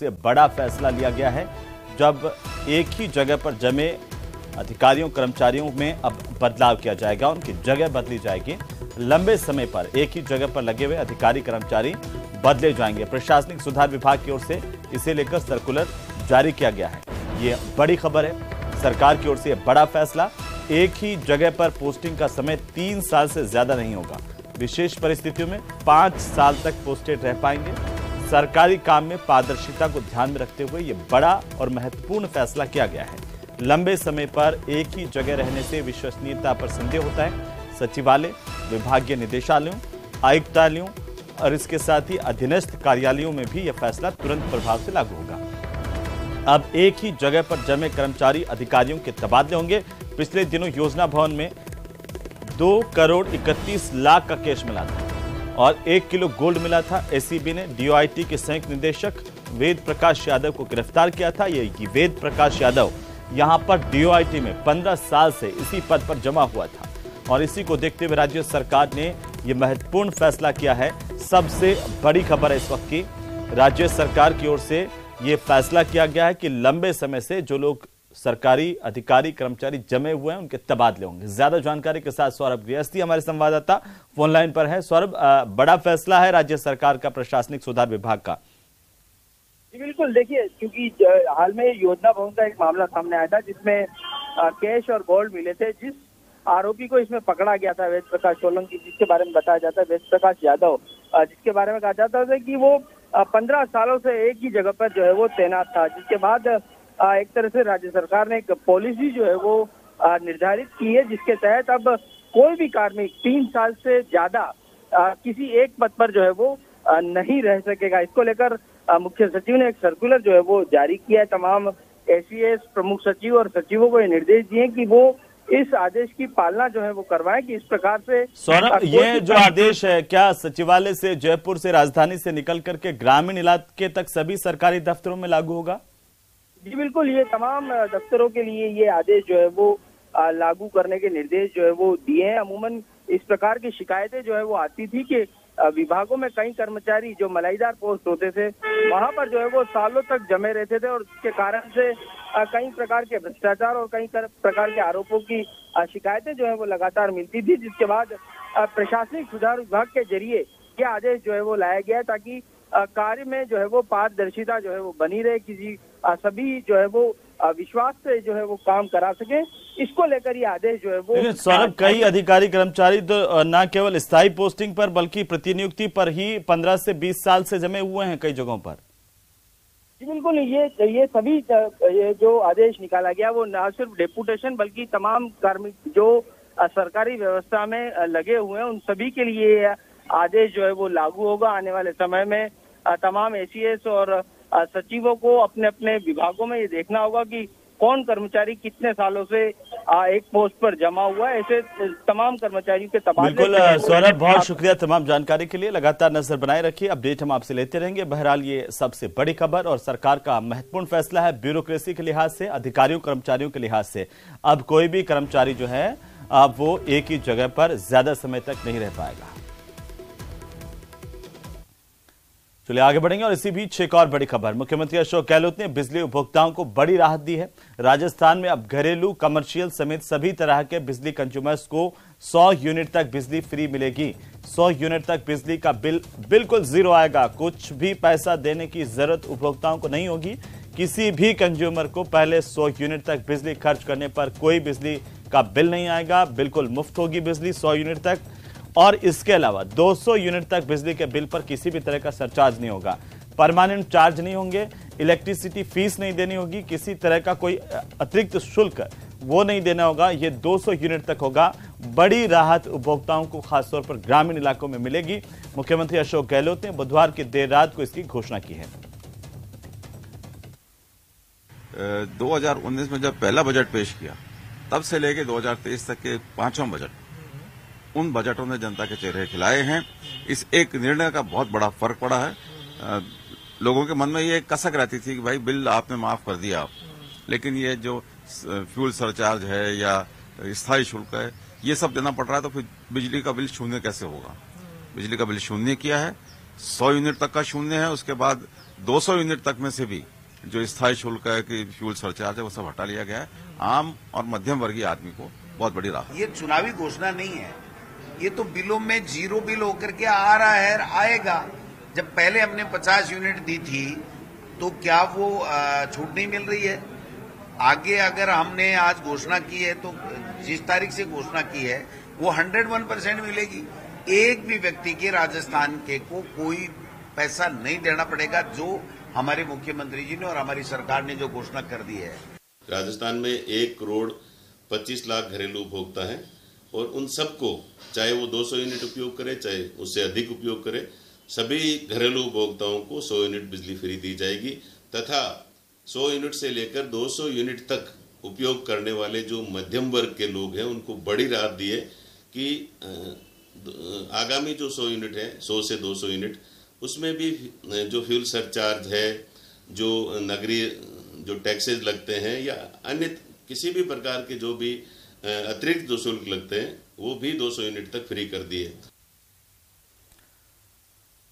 से बड़ा फैसला लिया गया है, जब एक ही जगह पर जमे अधिकारियों, कर्मचारियों में अब बदलाव किया जाएगा, उनकी जगह बदली जाएगी। लंबे समय पर एक ही जगह पर लगे हुए अधिकारी, कर्मचारी बदले जाएँगे। प्रशासनिक सुधार विभाग की ओर से इसे लेकर सर्कुलर जारी किया गया है। ये बड़ी खबर है। सरकार की ओर से बड़ा फैसला। एक ही जगह पर पोस्टिंग का समय तीन साल से ज़्यादा नहीं होगा। विशेष परिस्थितियों में पाँच साल तक पोस्टेड रह पाएँगे। सरकारी काम में पारदर्शिता को ध्यान में रखते हुए ये बड़ा और महत्वपूर्ण फैसला किया गया है। लंबे समय पर एक ही जगह रहने से विश्वसनीयता पर संदेह होता है। सचिवालय, विभागीय निदेशालयों, आयुक्तालयों और इसके साथ ही अधीनस्थ कार्यालयों में भी यह फैसला तुरंत प्रभाव से लागू होगा। अब एक ही जगह पर जमे कर्मचारी अधिकारियों के तबादले होंगे। पिछले दिनों योजना भवन में दो करोड़ इकतीस लाख का कैश मिला था। और एक किलो गोल्ड मिला था। एसीबी ने डीओआईटी के संयुक्त निदेशक वेद प्रकाश यादव को गिरफ़्तार किया था। ये वेद प्रकाश यादव यहाँ पर डीओआईटी में 15 साल से इसी पद पर जमा हुआ था। और इसी को देखते हुए राज्य सरकार ने यह महत्वपूर्ण फैसला किया है। सबसे बड़ी खबर है इस वक्त की, राज्य सरकार की ओर से ये फैसला किया गया है कि लंबे समय से जो लोग सरकारी अधिकारी, कर्मचारी जमे हुए हैं, उनके तबादले होंगे। ज़्यादा जानकारी के साथ सौरभ गृहस्थी हमारे संवाददाता फ़ोन लाइन पर है। सौरभ बड़ा फैसला है राज्य सरकार का प्रशासनिक सुधार विभाग का। बिल्कुल। देखिए, क्योंकि हाल में योजना भवन का एक मामला सामने आया था, जिसमें कैश और गोल्ड मिले थे, जिस आरोपी को इसमें पकड़ा गया था वेद प्रकाश सोलंकी, जिसके बारे में बताया जाता है वेद प्रकाश यादव जिसके बारे में कहा जाता था कि वो पंद्रह सालों से एक ही जगह पर जो है वो तैनात था, जिसके बाद एक तरह से राज्य सरकार ने एक पॉलिसी जो है वो निर्धारित की है जिसके तहत अब कोई भी कार्मिक तीन साल से ज़्यादा किसी एक पद पर जो है वो नहीं रह सकेगा। इसको लेकर मुख्य सचिव ने एक सर्कुलर जो है वो जारी किया है। तमाम एसीएस प्रमुख सचिव और सचिवों को ये निर्देश दिए कि वो इस आदेश की पालना जो है वो करवाएँ कि इस प्रकार से सौरभ ये जो आदेश है क्या सचिवालय से जयपुर से राजधानी से निकल करके ग्रामीण इलाके तक सभी सरकारी दफ्तरों में लागू होगा? जी, बिल्कुल, ये तमाम दफ्तरों के लिए ये आदेश जो है वो लागू करने के निर्देश जो है वो दिए हैं। अमूमन इस प्रकार की शिकायतें जो है वो आती थी कि विभागों में कई कर्मचारी जो मलाईदार पोस्ट होते थे, वहाँ पर जो है वो सालों तक जमे रहते थे और इसके कारण से कई प्रकार के भ्रष्टाचार और कई प्रकार के आरोपों की शिकायतें जो है वो लगातार मिलती थी, जिसके बाद प्रशासनिक सुधार विभाग के ज़रिए ये आदेश जो है वो लाया गया ताकि कार्य में जो है वो पारदर्शिता जो है वो बनी रहे किसी सभी जो है वो विश्वास से जो है वो काम करा सके। इसको लेकर ये आदेश जो है वो सौरभ कई अधिकारी कर्मचारी तो न केवल स्थायी पोस्टिंग पर बल्कि प्रतिनियुक्ति पर ही पंद्रह से बीस साल से जमे हुए हैं कई जगहों पर। जी बिल्कुल ये ये सभी ये जो आदेश निकाला गया वो न सिर्फ़ डेपुटेशन बल्कि तमाम कार्मिक जो सरकारी व्यवस्था में लगे हुए हैं उन सभी के लिए आदेश जो है वो लागू होगा आने वाले समय में। तमाम एसीएस और सचिवों को अपने अपने विभागों में ये देखना होगा कि कौन कर्मचारी कितने सालों से एक पोस्ट पर जमा हुआ है। ऐसे तमाम कर्मचारियों के तबादले बिल्कुल सौरभ बहुत शुक्रिया तमाम जानकारी के लिए। लगातार नज़र बनाए रखिए अपडेट हम आपसे लेते रहेंगे। बहरहाल ये सबसे बड़ी खबर और सरकार का महत्वपूर्ण फैसला है ब्यूरोक्रेसी के लिहाज से अधिकारियों कर्मचारियों के लिहाज से। अब कोई भी कर्मचारी जो है अब वो एक ही जगह पर ज़्यादा समय तक नहीं रह पाएगा। चलिए आगे बढ़ेंगे और इसी बीच एक और बड़ी खबर। मुख्यमंत्री अशोक गहलोत ने बिजली उपभोक्ताओं को बड़ी राहत दी है। राजस्थान में अब घरेलू कमर्शियल समेत सभी तरह के बिजली कंज्यूमर्स को 100 यूनिट तक बिजली फ्री मिलेगी। 100 यूनिट तक बिजली का बिल बिल्कुल ज़ीरो आएगा। कुछ भी पैसा देने की ज़रूरत उपभोक्ताओं को नहीं होगी। किसी भी कंज्यूमर को पहले सौ यूनिट तक बिजली खर्च करने पर कोई बिजली का बिल नहीं आएगा। बिल्कुल मुफ़्त होगी बिजली सौ यूनिट तक। और इसके अलावा 200 यूनिट तक बिजली के बिल पर किसी भी तरह का सरचार्ज नहीं होगा। परमानेंट चार्ज नहीं होंगे, इलेक्ट्रिसिटी फ़ीस नहीं देनी होगी, किसी तरह का कोई अतिरिक्त शुल्क वो नहीं देना होगा। ये 200 यूनिट तक होगा। बड़ी राहत उपभोक्ताओं को खासतौर पर ग्रामीण इलाकों में मिलेगी। मुख्यमंत्री अशोक गहलोत ने बुधवार की देर रात को इसकी घोषणा की है। दो हज़ार उन्नीस में जब पहला बजट पेश किया, तब से लेकर 2023 तक के पांचवा बजट उन बजटों ने जनता के चेहरे खिलाए हैं। इस एक निर्णय का बहुत बड़ा फ़र्क पड़ा है। लोगों के मन में ये कसक रहती थी कि भाई, बिल आपने माफ़ कर दिया। आप लेकिन ये जो फ्यूल सरचार्ज है या स्थायी शुल्क है, ये सब देना पड़ रहा है तो फिर बिजली का बिल शून्य कैसे होगा? बिजली का बिल शून्य किया है, सौ यूनिट तक का शून्य है, उसके बाद 200 यूनिट तक में से भी जो स्थायी शुल्क है कि फ्यूल सरचार्ज है, वो सब हटा लिया गया है। आम और मध्यम वर्गीय आदमी को बहुत बड़ी राहत। ये चुनावी घोषणा नहीं है। ये तो बिलों में ज़ीरो बिल होकर के आ रहा है आएगा। जब पहले हमने 50 यूनिट दी थी तो क्या वो छूट नहीं मिल रही है? आगे अगर हमने आज घोषणा की है तो जिस तारीख से घोषणा की है, वो 101 परसेंट मिलेगी। एक भी व्यक्ति के राजस्थान के को कोई पैसा नहीं देना पड़ेगा, जो हमारे मुख्यमंत्री जी ने और हमारी सरकार ने जो घोषणा कर दी है। राजस्थान में एक करोड़ पच्चीस लाख घरेलू उपभोक्ता है। और उन सबको, चाहे वो 200 यूनिट उपयोग करे, चाहे उससे अधिक उपयोग करे, सभी घरेलू उपभोक्ताओं को 100 यूनिट बिजली फ्री दी जाएगी तथा 100 यूनिट से लेकर 200 यूनिट तक उपयोग करने वाले जो मध्यम वर्ग के लोग हैं, उनको बड़ी राहत दी है कि आगामी जो 100 यूनिट है 100 से 200 यूनिट, उसमें भी जो फ्यूल सरचार्ज है, जो नगरीय, जो टैक्सेज लगते हैं या अन्य किसी भी प्रकार के जो भी अतिरिक्त जो शुल्क लगते हैं वो भी 200 यूनिट तक फ्री कर दिए।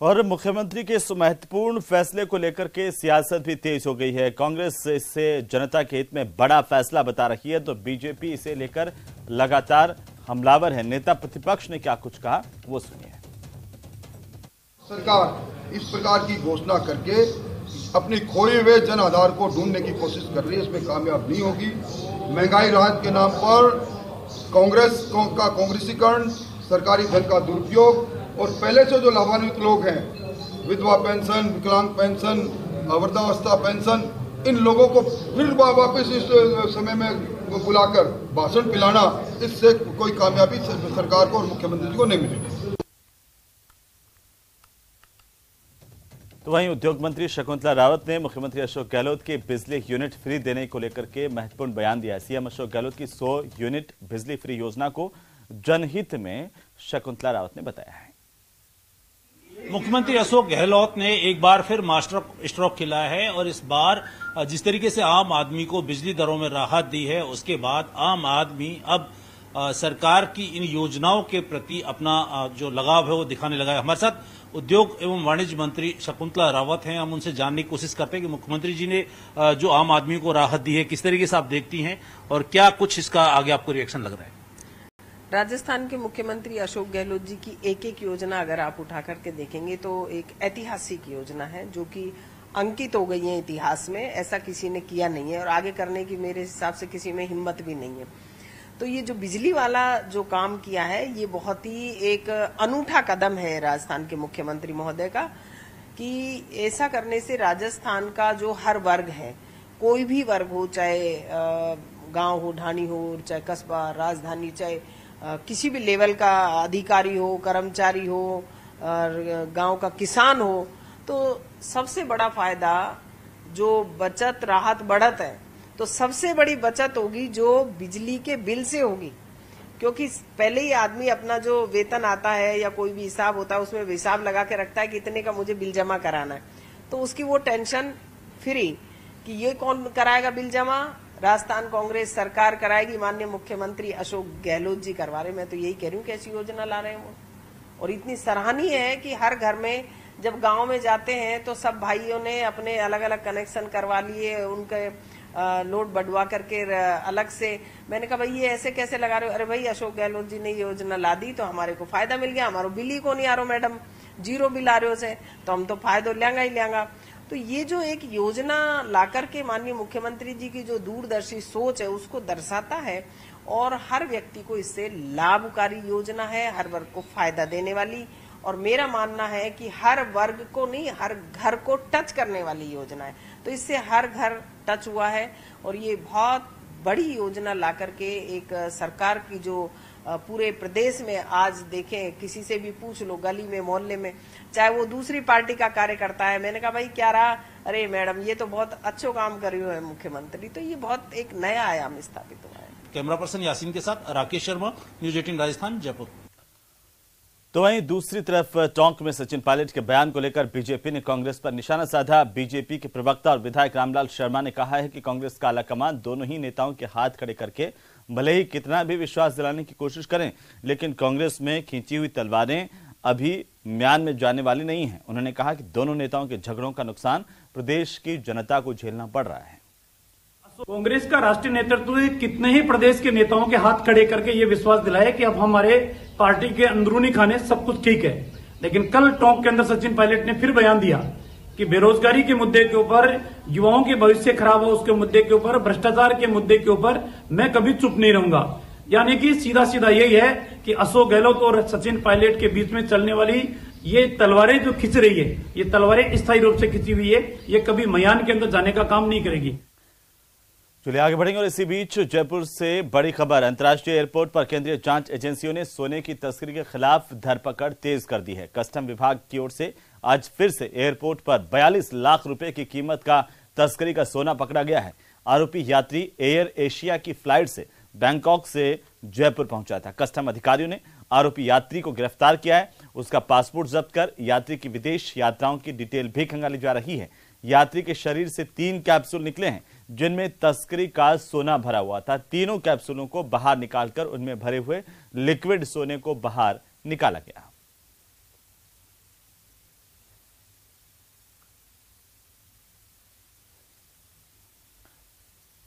और मुख्यमंत्री के इस महत्वपूर्ण फैसले को लेकर के सियासत भी तेज हो गई है। कांग्रेस इसे जनता के हित में बड़ा फैसला बता रही है तो बीजेपी इसे लेकर लगातार हमलावर है। नेता प्रतिपक्ष ने क्या कुछ कहा वो सुनिए। सरकार इस प्रकार की घोषणा करके अपनी खोए हुए जन आधार को ढूँढने की कोशिश कर रही है इसमें कामयाब नहीं होगी। महँगाई राहत के नाम पर कांग्रेस का कांग्रेसीकरण, सरकारी धन का दुरुपयोग और पहले से जो लाभान्वित लोग हैं, विधवा पेंशन, विकलांग पेंशन, वृद्धावस्था पेंशन, इन लोगों को फिर वापस इस समय में बुलाकर भाषण पिलाना, इससे कोई कामयाबी सरकार को और मुख्यमंत्री जी को नहीं मिलेगी। वहीं उद्योग मंत्री शकुंतला रावत ने मुख्यमंत्री अशोक गहलोत के बिजली यूनिट फ्री देने को लेकर के महत्वपूर्ण बयान दिया। सीएम अशोक गहलोत की 100 यूनिट बिजली फ्री योजना को जनहित में शकुंतला रावत ने बताया है। मुख्यमंत्री अशोक गहलोत ने एक बार फिर मास्टर स्ट्रोक खिलाया है और इस बार, जिस तरीके से आम आदमी को बिजली दरों में राहत दी है, उसके बाद आम आदमी अब सरकार की इन योजनाओं के प्रति अपना जो लगाव है वो दिखाने लगा है। हमारे साथ उद्योग एवं वाणिज्य मंत्री शकुंतला रावत हैं। हम उनसे जानने की कोशिश करते हैं कि मुख्यमंत्री जी ने जो आम आदमी को राहत दी है, किस तरीके से आप देखती हैं और क्या कुछ इसका आगे आपको रिएक्शन लग रहा है? राजस्थान के मुख्यमंत्री अशोक गहलोत जी की एक एक योजना अगर आप उठा करके देखेंगे तो एक ऐतिहासिक योजना है, जो कि अंकित हो गई है इतिहास में। ऐसा किसी ने किया नहीं है और आगे करने की मेरे हिसाब से किसी में हिम्मत भी नहीं है। तो ये जो बिजली वाला जो काम किया है, ये बहुत ही एक अनूठा कदम है राजस्थान के मुख्यमंत्री महोदय का, कि ऐसा करने से राजस्थान का जो हर वर्ग है, कोई भी वर्ग हो, चाहे गाँव हो, ढाणी हो, चाहे कस्बा, राजधानी, चाहे किसी भी लेवल का अधिकारी हो, कर्मचारी हो, और गाँव का किसान हो तो सबसे बड़ा फ़ायदा जो बचत, राहत, बढ़त है तो सबसे बड़ी बचत होगी जो बिजली के बिल से होगी। क्योंकि पहले ही आदमी अपना जो वेतन आता है या कोई भी हिसाब होता है, उसमें हिसाब लगा के रखता है कि इतने का मुझे बिल जमा कराना है। तो उसकी वो टेंशन फ्री कि ये कौन कराएगा बिल जमा? राजस्थान कांग्रेस सरकार कराएगी। माननीय मुख्यमंत्री अशोक गहलोत जी करवा रहे मैं तो यही कह रही हूँ कैसी योजना ला रहे हैं वो। और इतनी सराहनीय है कि हर घर में जब गाँव में जाते हैं तो सब भाइयों ने अपने अलग अलग कनेक्शन करवा लिए, उनके लोड बढ़वा करके अलग से। मैंने कहा, भाई, ये ऐसे कैसे लगा रहे हो? अरे भाई, अशोक गहलोत जी ने योजना ला दी तो हमारे को फ़ायदा मिल गया। हमारा बिल ही को नहीं आ रहा, मैडम। ज़ीरो बिल आ रहे से। तो हम तो फ़ायदा लेंगा ही लेंगा तो ये जो एक योजना लाकर के माननीय मुख्यमंत्री जी की जो दूरदर्शी सोच है, उसको दर्शाता है, और हर व्यक्ति को इससे लाभकारी योजना है, हर वर्ग को फ़ायदा देने वाली। और मेरा मानना है कि हर वर्ग को नहीं, हर घर को टच करने वाली योजना है। तो इससे हर घर टच हुआ है और ये बहुत बड़ी योजना ला करके एक सरकार की जो पूरे प्रदेश में आज देखें, किसी से भी पूछ लो, गली में, मोहल्ले में, चाहे वो दूसरी पार्टी का कार्यकर्ता है, मैंने कहा, भाई, क्या रहा? अरे, मैडम, ये तो बहुत अच्छो काम कर रही है, मुख्यमंत्री। तो ये बहुत एक नया आयाम स्थापित हुआ है। कैमरा पर्सन यासीन के साथ राकेश शर्मा, न्यूज़ एटीन राजस्थान, जयपुर। तो वहीं दूसरी तरफ़, टोंक में सचिन पायलट के बयान को लेकर बीजेपी ने कांग्रेस पर निशाना साधा। बीजेपी के प्रवक्ता और विधायक रामलाल शर्मा ने कहा है कि कांग्रेस का आलाकमान दोनों ही नेताओं के हाथ खड़े करके भले ही कितना भी विश्वास दिलाने की कोशिश करें, लेकिन कांग्रेस में खींची हुई तलवारें अभी म्यान में जाने वाली नहीं है। उन्होंने कहा कि दोनों नेताओं के झगड़ों का नुकसान प्रदेश की जनता को झेलना पड़ रहा है। कांग्रेस का राष्ट्रीय नेतृत्व कितने ही प्रदेश के नेताओं के हाथ खड़े करके ये विश्वास दिलाया कि अब हमारे पार्टी के अंदरूनी खाने सब कुछ ठीक है। लेकिन कल टोंक के अंदर सचिन पायलट ने फिर बयान दिया कि बेरोजगारी के मुद्दे के ऊपर, युवाओं के भविष्य खराब हो उसके मुद्दे के ऊपर, भ्रष्टाचार के मुद्दे के ऊपर मैं कभी चुप नहीं रहूँगा। यानी कि सीधा सीधा यही है कि अशोक गहलोत और सचिन पायलट के बीच में चलने वाली ये तलवारें जो खिंच रही है, ये तलवारें स्थायी रूप से खिंची हुई है, ये कभी मयान के अंदर जाने का काम नहीं करेगी। चलिए आगे बढ़ेंगे और इसी बीच जयपुर से बड़ी खबर, अंतर्राष्ट्रीय एयरपोर्ट पर केंद्रीय जाँच एजेंसियों ने सोने की तस्करी के खिलाफ धरपकड़ तेज कर दी है। कस्टम विभाग की ओर से आज फिर से एयरपोर्ट पर 42 लाख रुपए की कीमत का तस्करी का सोना पकड़ा गया है। आरोपी यात्री एयर एशिया की फ़्लाइट से बैंकॉक से जयपुर पहुँचा था। कस्टम अधिकारियों ने आरोपी यात्री को गिरफ़्तार किया है। उसका पासपोर्ट जब्त कर यात्री की विदेश यात्राओं की डिटेल भी खंगाली जा रही है। यात्री के शरीर से तीन कैप्सूल निकले हैं। जिनमें तस्करी का सोना भरा हुआ था। तीनों कैप्सूलों को बाहर निकालकर उनमें भरे हुए लिक्विड सोने को बाहर निकाला गया।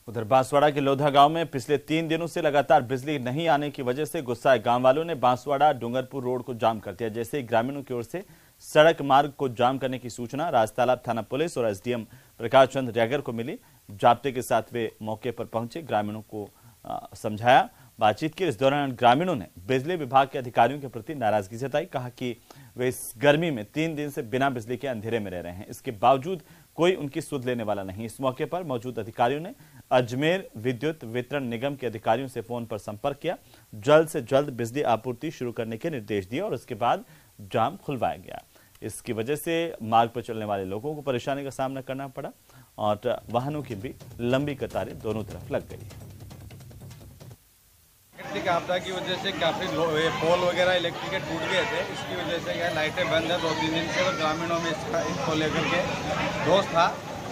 उधर बांसवाड़ा के लोधा गाँव में पिछले तीन दिनों से लगातार बिजली नहीं आने की वजह से गुस्साए गाँव वालों ने बांसवाड़ा डूंगरपुर रोड को जाम कर दिया, जैसे ही ग्रामीणों की ओर से सड़क मार्ग को जाम करने की सूचना राजतालाब थाना पुलिस और एसडीएम प्रकाश चंद्र रेगर को मिली। जाप्ते के साथ वे मौके पर पहुँचे, ग्रामीणों को समझाया। बातचीत के इस दौरान ग्रामीणों ने बिजली विभाग के अधिकारियों के प्रति नाराज़गी जताई, कहा कि वे इस गर्मी में तीन दिन से बिना बिजली के अंधेरे में रह रहे हैं। इसके बावजूद कोई उनकी सुध लेने वाला नहीं। इस मौके पर मौजूद अधिकारियों ने अजमेर विद्युत वितरण निगम के अधिकारियों से फ़ोन पर संपर्क किया। जल्द से जल्द बिजली आपूर्ति शुरू करने के निर्देश दिए और उसके बाद जाम खुलवाया गया। इसकी वजह से मार्ग पर चलने वाले लोगों को परेशानी का सामना करना पड़ा। और वाहनों की भी लंबी कतारें दोनों तरफ़ लग गई प्राकृतिक आपदा की वजह से काफ़ी पोल वगैरह इलेक्ट्रिक के टूट गए थे। इसकी वजह से क्या लाइटें बंद है। दो तीन दिन से और ग्रामीणों में इसका इसको लेकर के दोस्त था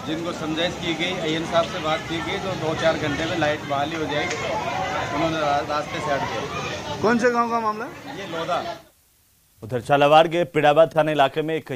जिनको समझाइश की गई अयन साहब से बात की गई तो दो चार घंटे में लाइट बहाली हो जाएगी। उन्होंने रास्ते से हट गए। कौन से गाँव का मामला? ये लोधा। उधर झालावाड़ के पिड़ावा थाना इलाके में एक